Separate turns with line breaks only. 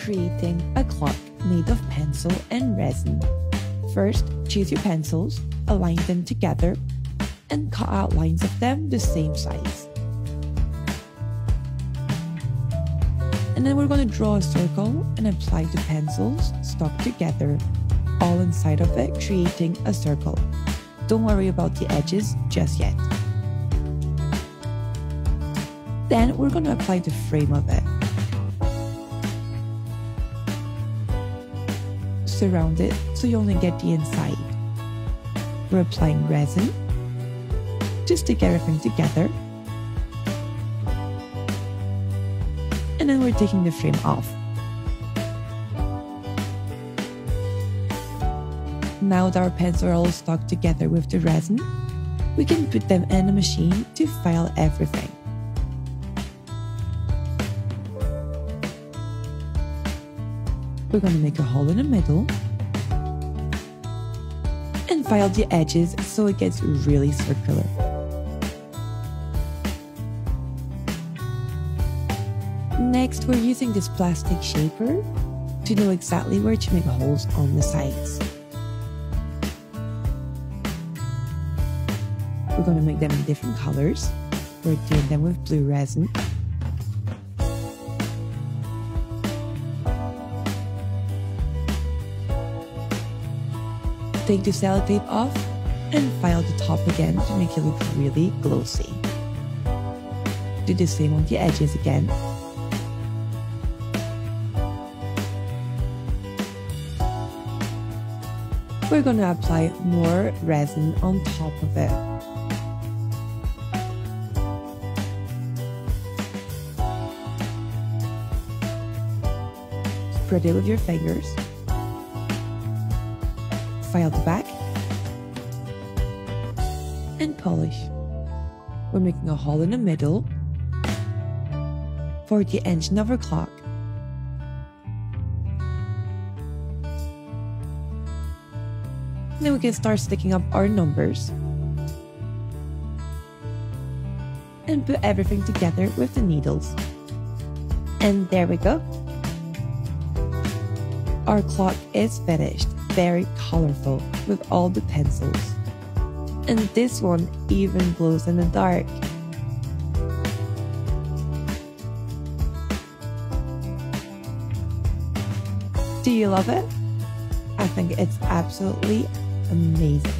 creating a clock made of pencil and resin. First, choose your pencils, align them together, and cut out lines of them the same size. And then we're going to draw a circle and apply the pencils stuck together, all inside of it, creating a circle. Don't worry about the edges just yet. Then we're going to apply the frame of it. Surround it so you only get the inside. We're applying resin just to stick everything together. And then we're taking the frame off. Now that our pens are all stuck together with the resin, we can put them in a machine to file everything. We're going to make a hole in the middle and file the edges so it gets really circular. Next, we're using this plastic shaper to know exactly where to make holes on the sides. We're going to make them in different colors. We're doing them with blue resin. Take the sellotape off and file the top again to make it look really glossy. Do the same on the edges again. We're going to apply more resin on top of it. Spread it with your fingers. File the back. And polish. We're making a hole in the middle for the engine of our clock. Then we can start sticking up our numbers. And put everything together with the needles. And there we go. Our clock is finished, very colorful with all the pencils. And this one even glows in the dark. Do you love it? I think it's absolutely amazing.